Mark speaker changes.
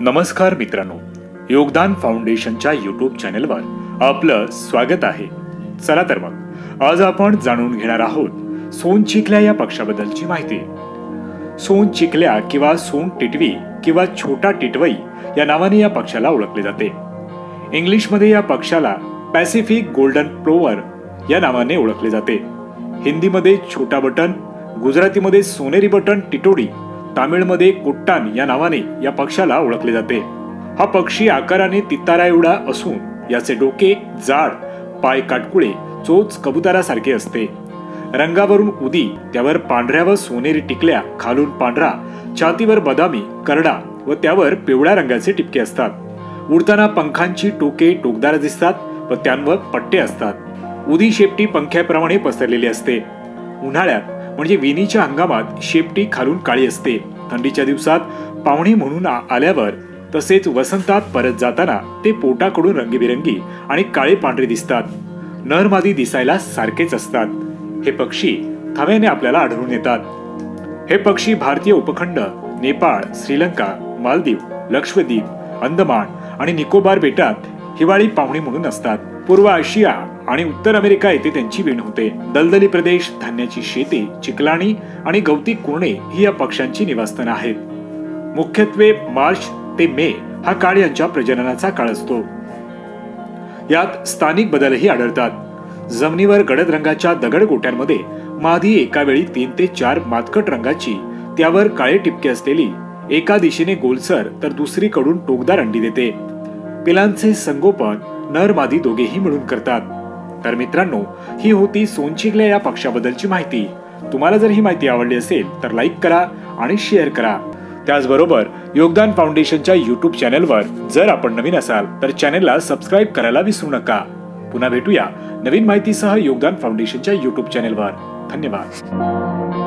Speaker 1: नमस्कार मित्रांनो योगदान फाउंडेशनच्या यूट्यूब चॅनेलवर आपलं स्वागत आहे. चला तर मग आज आपण जाणून घेणार आहोत सोन चिखल्या या पक्षाबद्दलची माहिती. सोन चिखल्या किंवा सोन टिटवी किंवा छोटा टिटवई या नावाने या पक्षाला ओळखले जाते. इंग्लिशमध्ये या पक्षाला पॅसिफिक गोल्डन प्लोवर या नावाने ओळखले जाते. हिंदीमध्ये छोटा बटन गुजरातीमध्ये सोनेरी बटन टिटोडी तामिळमध्ये कुट्टान या नावाने या पक्षाला ओळखले जाते. हा पक्षी आकाराने तितारा एवढा असून याचे डोके जाड पाय काटकुळे चोच कबुतरासारखे असते. रंगावरून उदी त्यावर पांढऱ्या व सोनेरी टिकल्या खालून पांढरा छातीवर बदामी करडा व त्यावर पिवळ्या रंगाचे टिपके असतात. उडताना पंखांची टोके टोकदार दिसतात व त्यांवर पट्टे असतात. उदी शेपटी पंख्याप्रमाणे पसरलेली असते. उन्हाळ्यात म्हणजे विणीच्या हंगामात शेपटी खालून काळी असते. थंडीच्या दिवसात पाहुणे म्हणून आल्यावर तसेच वसंतात परत जाताना ते पोटाकडून रंगीबिरंगी आणि काळे पांढरे दिसतात. नरमादी दिसायला सारखेच असतात. हे पक्षी थव्याने आपल्याला आढळून येतात. हे पक्षी भारतीय उपखंड नेपाळ श्रीलंका मालदीव लक्षद्वीप अंदमान आणि निकोबार बेटात हिवाळी पाहुणे म्हणून असतात. पूर्व आशिया आणि उत्तर अमेरिका येथे त्यांची वीण होते. दलदली प्रदेश धान्याची शेती चिकलाणी आणि गवती कुरणे ही या पक्ष्यांची निवासस्थानं आहेत. मुख्यत्वे मार्च ते मे हा काळ यांच्या प्रजननाचा काळ असतो. यात स्थानिक बदलही आढळतात. जमिनीवर गडद रंगाच्या दगड गोट्यांमध्ये मादी एका वेळी तीन ते चार मातकट रंगाची त्यावर काळे टिपके असलेली एका दिशेने गोलसर तर दुसरीकडून टोकदार अंडी देते. पिलांचे संगोपन नर मादी दोघेही मिळून करतात. तर मित्रांनो ही होती सोनचिगल्या या पक्षाबद्दलची माहिती. तुम्हाला जर ही माहिती आवडली असेल तर लाईक करा आणि शेअर करा. त्याचबरोबर योगदान फाउंडेशनच्या यूट्यूब चॅनेलवर जर आपण नवीन असाल तर चॅनेलला सबस्क्राईब करायला विसरू नका. पुन्हा भेटूया नवीन माहितीसह योगदान फाउंडेशनच्या यूट्यूब चॅनेलवर धन्यवाद.